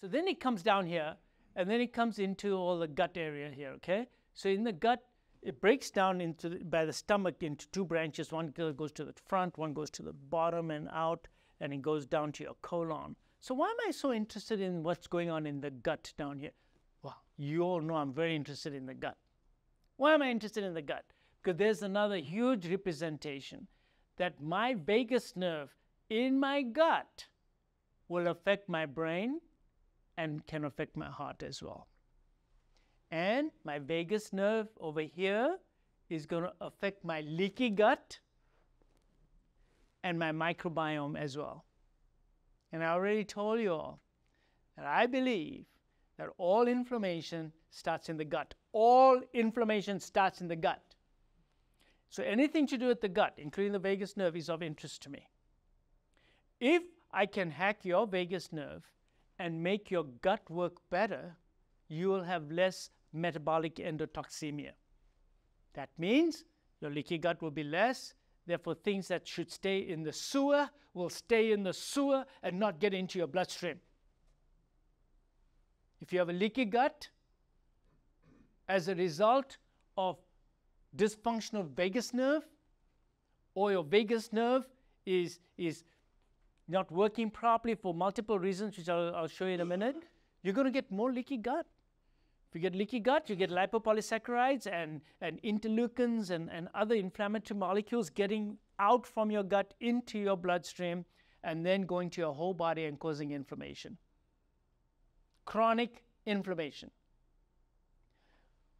So then it comes down here, and then it comes into all the gut area here, okay? So in the gut, it breaks down into the, by the stomach into two branches. One goes to the front, one goes to the bottom and out, and it goes down to your colon. So why am I so interested in what's going on in the gut down here? Well, you all know I'm very interested in the gut. Why am I interested in the gut? Because there's another huge representation that my vagus nerve in my gut will affect my brain and can affect my heart as well. And my vagus nerve over here is going to affect my leaky gut and my microbiome as well. And I already told you all that I believe that all inflammation starts in the gut. All inflammation starts in the gut. So anything to do with the gut, including the vagus nerve, is of interest to me. If I can hack your vagus nerve and make your gut work better, you will have less metabolic endotoxemia. That means your leaky gut will be less. Therefore, things that should stay in the sewer will stay in the sewer and not get into your bloodstream. If you have a leaky gut, as a result of dysfunctional vagus nerve, or your vagus nerve is, is not working properly for multiple reasons, which I'll, I'll show you in a minute, you're going to get more leaky gut. If you get leaky gut, you get lipopolysaccharides and, and interleukins and, and other inflammatory molecules getting out from your gut into your bloodstream and then going to your whole body and causing inflammation. Chronic inflammation.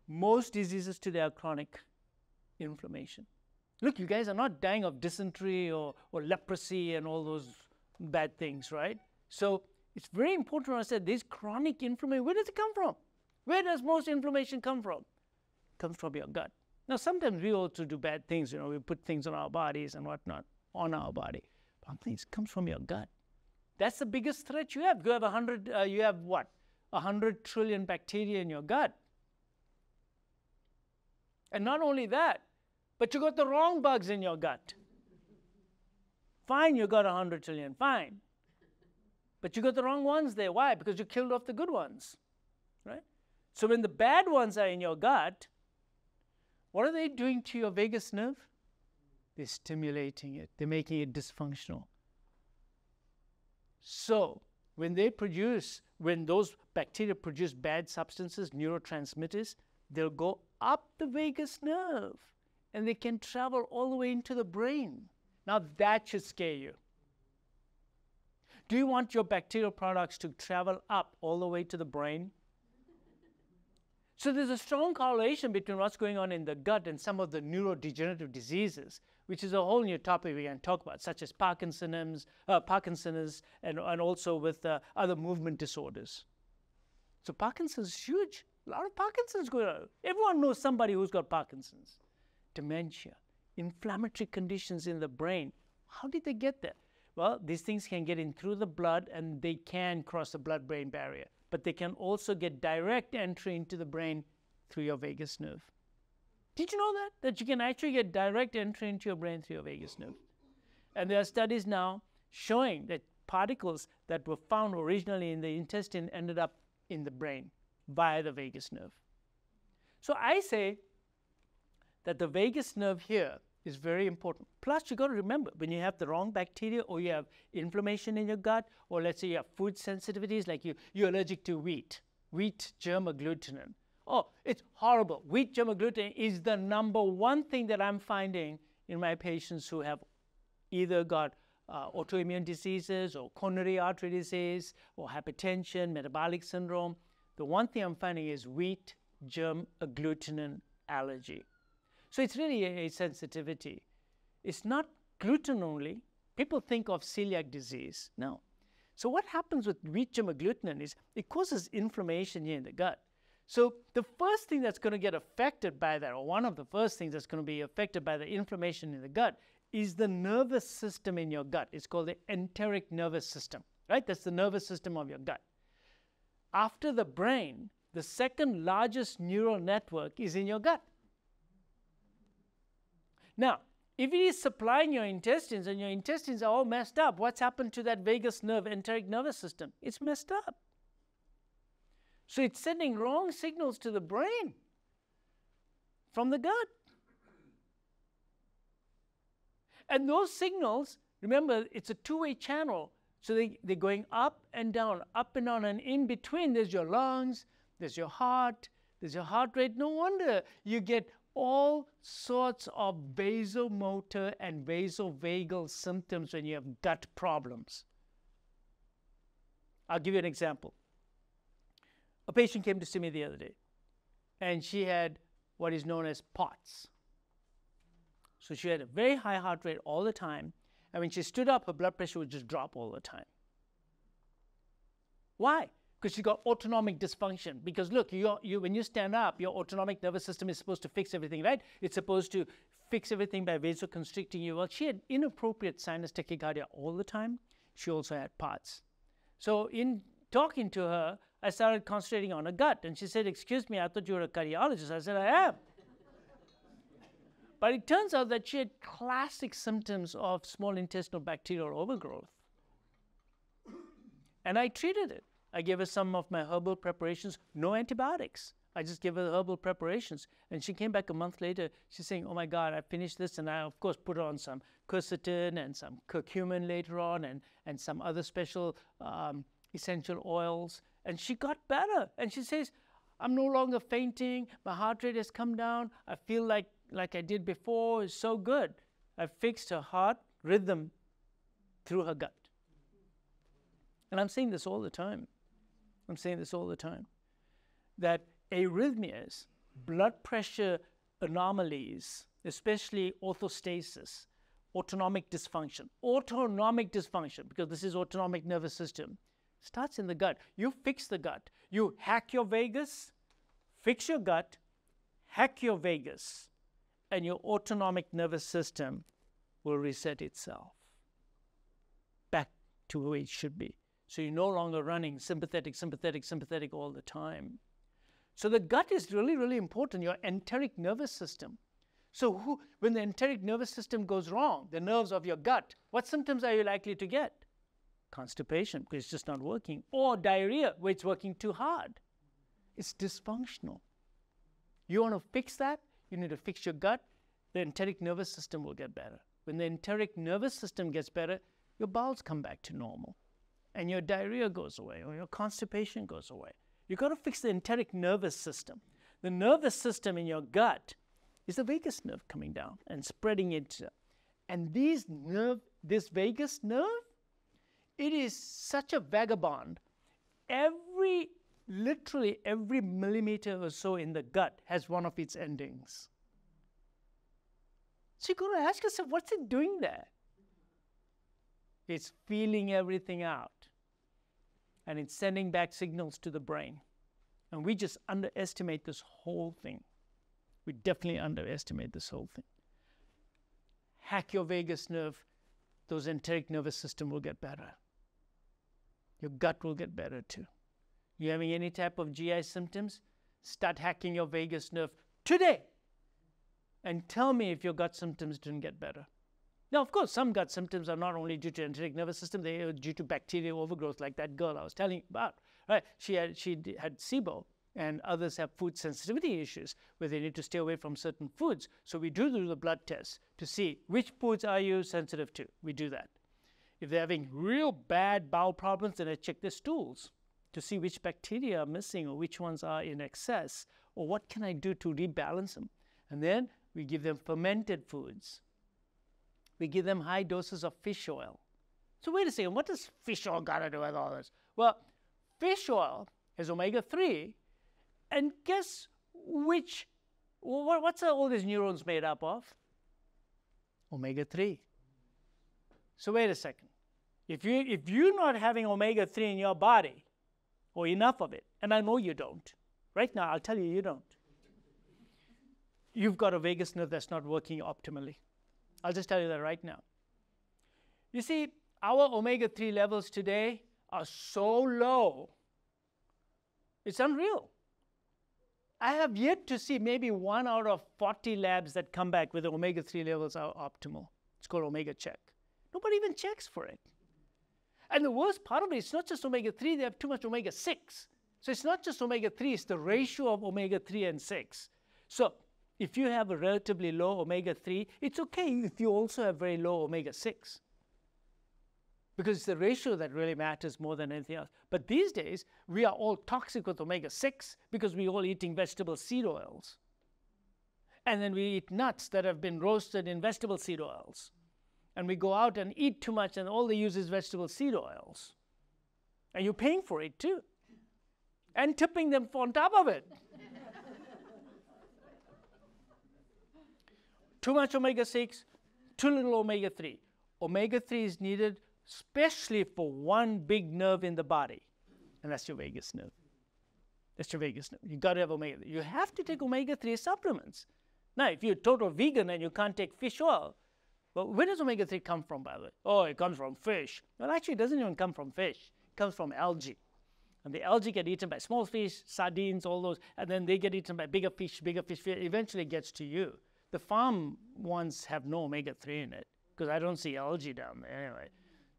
Most diseases today are chronic inflammation. Look, you guys are not dying of dysentery or, or leprosy and all those bad things, right? So it's very important to understand this chronic inflammation, where does it come from? Where does most inflammation come from? It comes from your gut. Now, sometimes we also do bad things, you know, we put things on our bodies and whatnot on our body. But it comes from your gut. That's the biggest threat you have. You have a hundred, uh, you have what? A hundred trillion bacteria in your gut. And not only that, but you got the wrong bugs in your gut. Fine, you got 100 trillion, fine. But you got the wrong ones there. Why? Because you killed off the good ones, right? So when the bad ones are in your gut, what are they doing to your vagus nerve? They're stimulating it, they're making it dysfunctional. So when they produce, when those bacteria produce bad substances, neurotransmitters, they'll go up the vagus nerve and they can travel all the way into the brain. Now that should scare you. Do you want your bacterial products to travel up all the way to the brain? So there's a strong correlation between what's going on in the gut and some of the neurodegenerative diseases, which is a whole new topic we can talk about, such as Parkinson's, uh, Parkinson's and, and also with uh, other movement disorders. So Parkinson's is huge. A lot of Parkinson's going on. Everyone knows somebody who's got Parkinson's. Dementia, inflammatory conditions in the brain. How did they get there? Well, these things can get in through the blood and they can cross the blood brain barrier, but they can also get direct entry into the brain through your vagus nerve. Did you know that? That you can actually get direct entry into your brain through your vagus nerve. And there are studies now showing that particles that were found originally in the intestine ended up in the brain via the vagus nerve. So I say that the vagus nerve here is very important. Plus, you got to remember when you have the wrong bacteria or you have inflammation in your gut, or let's say you have food sensitivities, like you, you're allergic to wheat, wheat germ agglutinin. Oh, it's horrible. Wheat germ agglutinin is the number one thing that I'm finding in my patients who have either got uh, autoimmune diseases or coronary artery disease or hypertension, metabolic syndrome. The one thing I'm finding is wheat germ agglutinin allergy. So it's really a, sensitivity. It's not gluten only. People think of celiac disease. No. So what happens with wheat germ agglutinin is it causes inflammation here in the gut. So the first thing that's going to get affected by that, or one of the first things that's going to be affected by the inflammation in the gut, is the nervous system in your gut. It's called the enteric nervous system, right? That's the nervous system of your gut. After the brain, the second largest neural network is in your gut. Now, if it is supplying your intestines and your intestines are all messed up, what's happened to that vagus nerve, enteric nervous system? It's messed up. So it's sending wrong signals to the brain from the gut. And those signals, remember, it's a two way channel. So they, they're going up and down, up and down, and in between, there's your lungs, there's your heart, there's your heart rate. No wonder you get all sorts of vasomotor and vasovagal symptoms when you have gut problems. I'll give you an example. A patient came to see me the other day, and she had what is known as POTS. So she had a very high heart rate all the time, and when she stood up, her blood pressure would just drop all the time. Why? Because she got autonomic dysfunction. Because look, you, you, when you stand up, your autonomic nervous system is supposed to fix everything, right? It's supposed to fix everything by vasoconstricting you. Well, she had inappropriate sinus tachycardia all the time. She also had POTS. So, in talking to her, I started concentrating on her gut. And she said, Excuse me, I thought you were a cardiologist. I said, I am. but it turns out that she had classic symptoms of small intestinal bacterial overgrowth. And I treated it. I gave her some of my herbal preparations, no antibiotics. I just gave her herbal preparations. And she came back a month later. She's saying, Oh my God, I finished this. And I, of course, put on some quercetin and some curcumin later on and, and some other special um, essential oils. And she got better. And she says, I'm no longer fainting. My heart rate has come down. I feel like, like I did before. It's so good. I fixed her heart rhythm through her gut. And I'm saying this all the time. I'm saying this all the time. That arrhythmias, blood pressure anomalies, especially orthostasis, autonomic dysfunction, autonomic dysfunction, because this is autonomic nervous system, starts in the gut. You fix the gut. You hack your vagus, fix your gut, hack your vagus, and your autonomic nervous system will reset itself back to where it should be. So you're no longer running sympathetic, sympathetic, sympathetic all the time. So the gut is really, really important, your enteric nervous system. So who, when the enteric nervous system goes wrong, the nerves of your gut, what symptoms are you likely to get? constipation because it's just not working, or diarrhea where it's working too hard. It's dysfunctional. You want to fix that? You need to fix your gut. The enteric nervous system will get better. When the enteric nervous system gets better, your bowels come back to normal, and your diarrhea goes away, or your constipation goes away. You've got to fix the enteric nervous system. The nervous system in your gut is the vagus nerve coming down and spreading it. And these nerve, this vagus nerve it is such a vagabond. Every, literally every millimeter or so in the gut has one of its endings. So you're going to ask yourself, what's it doing there? It's feeling everything out. And it's sending back signals to the brain. And we just underestimate this whole thing. We definitely underestimate this whole thing. Hack your vagus nerve, those enteric nervous system will get better your gut will get better too. You having any type of GI symptoms? Start hacking your vagus nerve today and tell me if your gut symptoms didn't get better. Now, of course, some gut symptoms are not only due to enteric nervous system, they are due to bacterial overgrowth, like that girl I was telling you about. Right? She had, she had SIBO, and others have food sensitivity issues where they need to stay away from certain foods. So we do do the blood tests to see which foods are you sensitive to. We do that. If they're having real bad bowel problems, then I check their stools to see which bacteria are missing or which ones are in excess or what can I do to rebalance them. And then we give them fermented foods. We give them high doses of fish oil. So wait a second, what does fish oil got to do with all this? Well, fish oil has omega 3, and guess which, what's all these neurons made up of? Omega 3. So wait a second. If you if you're not having omega 3 in your body or enough of it, and I know you don't. Right now I'll tell you you don't. You've got a vagus nerve that's not working optimally. I'll just tell you that right now. You see, our omega 3 levels today are so low. It's unreal. I have yet to see maybe one out of 40 labs that come back with omega 3 levels are optimal. It's called omega check. Nobody even checks for it. And the worst part of it, it is not just omega 3, they have too much omega 6. So it's not just omega 3, it's the ratio of omega 3 and 6. So if you have a relatively low omega 3, it's okay if you also have very low omega 6. Because it's the ratio that really matters more than anything else. But these days, we are all toxic with omega 6 because we're all eating vegetable seed oils. And then we eat nuts that have been roasted in vegetable seed oils. And we go out and eat too much, and all they use is vegetable seed oils. And you're paying for it too. And tipping them on top of it. Too much omega 6, too little omega 3. Omega 3 is needed especially for one big nerve in the body, and that's your vagus nerve. That's your vagus nerve. You got to have omega. You have to take omega 3 supplements. Now, if you're total vegan and you can't take fish oil, well, where does omega 3 come from, by the way? Oh, it comes from fish. Well, actually, it doesn't even come from fish, it comes from algae. And the algae get eaten by small fish, sardines, all those, and then they get eaten by bigger fish, bigger fish, eventually gets to you. The farm ones have no omega 3 in it because I don't see algae down there anyway.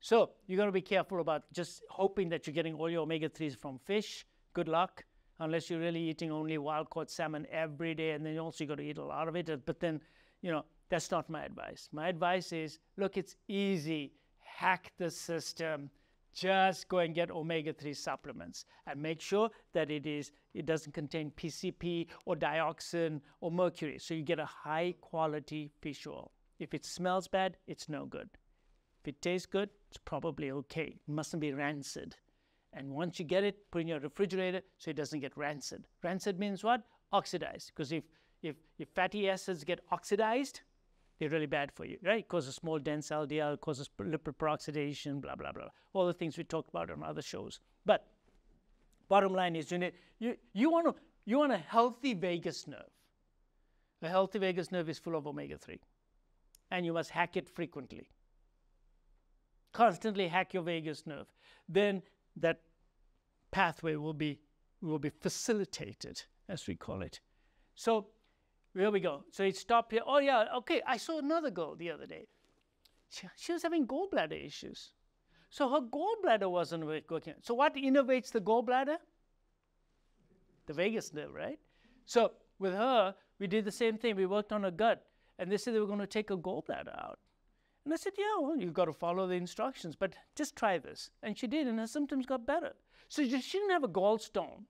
So you got to be careful about just hoping that you're getting all your omega 3s from fish. Good luck, unless you're really eating only wild caught salmon every day, and then also you got to eat a lot of it. But then, you know, that's not my advice. My advice is look, it's easy. Hack the system. Just go and get omega 3 supplements and make sure that it is it doesn't contain PCB or dioxin or mercury. So you get a high quality fish oil. If it smells bad, it's no good. If it tastes good, it's probably okay. It mustn't be rancid. And once you get it, put in your refrigerator so it doesn't get rancid. Rancid means what? Oxidized. Because if, if, if fatty acids get oxidized, they're really bad for you, right? Causes small dense LDL, causes lipid peroxidation, blah, blah, blah. All the things we talked about on other shows. But bottom line is you, need, you, you, want, to, you want a healthy vagus nerve. A healthy vagus nerve is full of omega 3. And you must hack it frequently constantly hack your vagus nerve, then that pathway will be will be facilitated, as we call it. So here we go. So it stopped here. Oh yeah, okay. I saw another girl the other day. She, she was having gallbladder issues. So her gallbladder wasn't working. So what innervates the gallbladder? The vagus nerve, right? So with her, we did the same thing. We worked on her gut, and they said they were going to take her gallbladder out. And I said, Yeah, well, you've got to follow the instructions, but just try this. And she did, and her symptoms got better. So she didn't have a gallstone.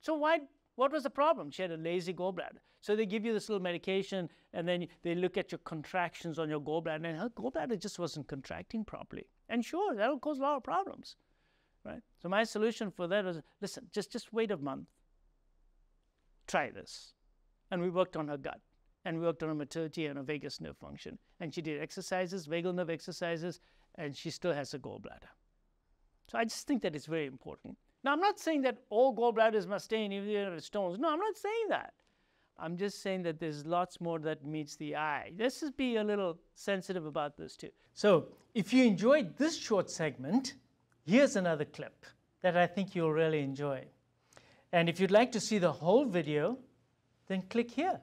So why? What was the problem? She had a lazy gallbladder. So they give you this little medication, and then they look at your contractions on your gallbladder, and her gallbladder just wasn't contracting properly. And sure, that'll cause a lot of problems, right? So my solution for that was, listen, just just wait a month. Try this, and we worked on her gut and we worked on her motility and her vagus nerve function. And she did exercises, vagal nerve exercises, and she still has a gallbladder. So I just think that it's very important. Now, I'm not saying that all gallbladders must stay in if stones. No, I'm not saying that. I'm just saying that there's lots more that meets the eye. Let's just be a little sensitive about this too. So, if you enjoyed this short segment, here's another clip that I think you'll really enjoy. And if you'd like to see the whole video, then click here.